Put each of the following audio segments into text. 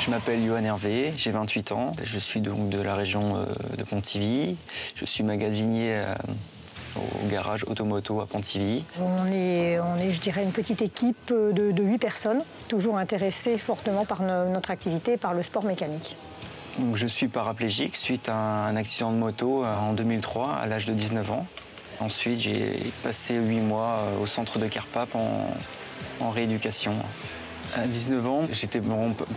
Je m'appelle Johan Hervé, j'ai 28 ans. Je suis donc de la région euh, de Pontivy. Je suis magasinier euh, au garage Automoto à Pontivy. On est, on est, je dirais, une petite équipe de, de 8 personnes, toujours intéressées fortement par no- notre activité, par le sport mécanique. Donc, je suis paraplégique suite à un accident de moto euh, en 2003 à l'âge de 19 ans. Ensuite, j'ai passé 8 mois euh, au centre de Carpap en, en rééducation. À 19 ans, j'étais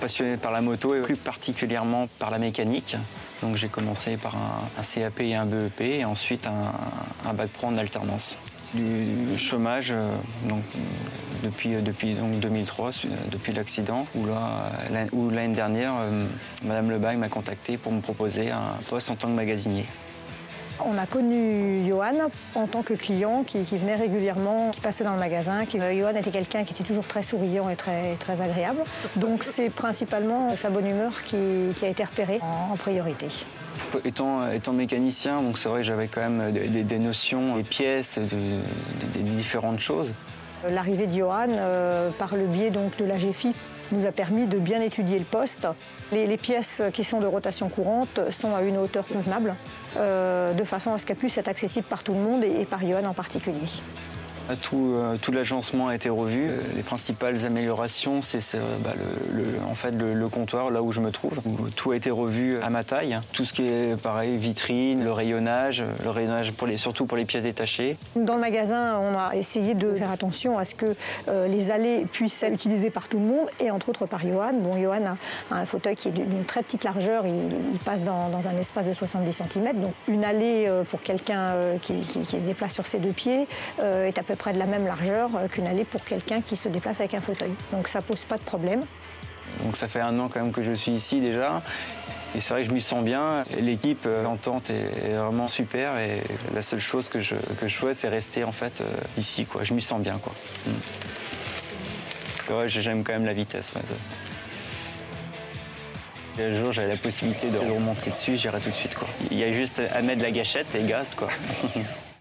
passionné par la moto et plus particulièrement par la mécanique. Donc j'ai commencé par un, CAP et un BEP et ensuite un, un bac pro en alternance. Du chômage, euh, donc, depuis, depuis donc 2003, su- depuis l'accident, où euh, l'année dernière, euh, Madame Lebagne m'a contacté pour me proposer un poste en tant que magasinier. On a connu Johan en tant que client qui, venait régulièrement, qui passait dans le magasin. Qui, euh, Johan était quelqu'un qui était toujours très souriant et très, très agréable. Donc c'est principalement sa bonne humeur qui, a été repérée en, priorité. Étant, étant mécanicien, c'est vrai que j'avais quand même des, notions, des pièces, de- des- des différentes choses. L'arrivée de Johan, euh, par le biais donc de la GFI, nous a permis de bien étudier le poste. Les, les pièces qui sont de rotation courante sont à une hauteur convenable, euh, de façon à ce qu'elles puissent être accessibles par tout le monde et, et par Johan en particulier. Tout, euh, tout l'agencement a été revu. Euh, Les principales améliorations, c'est euh, bah, le, en fait le, comptoir, là où je me trouve. tout a été revu à ma taille. Tout ce qui est pareil, vitrine, le rayonnage, le rayonnage surtout pour les pièces détachées. Dans le magasin, on a essayé de faire attention à ce que euh, les allées puissent être utilisées par tout le monde et entre autres par Johan. Bon, Johan a, un fauteuil qui est d'une très petite largeur, il, passe dans, un espace de 70 cm. Donc une allée euh, pour quelqu'un euh, qui, se déplace sur ses deux pieds euh, est à peu près de la même largeur euh, qu'une allée pour quelqu'un qui se déplace avec un fauteuil. Donc ça pose pas de problème. Donc ça fait un an quand même que je suis ici déjà. Et c'est vrai que je m'y sens bien. L'équipe, euh, l'entente est, est vraiment super. Et la seule chose que je, que je souhaite, c'est rester en fait euh, ici. Quoi. Je m'y sens bien. Quoi. Mm. J'aime quand même la vitesse. Un jour, j'avais la possibilité de remonter dessus, j'irai tout de suite. Quoi. Il y a juste à mettre la gâchette et gaz. Quoi.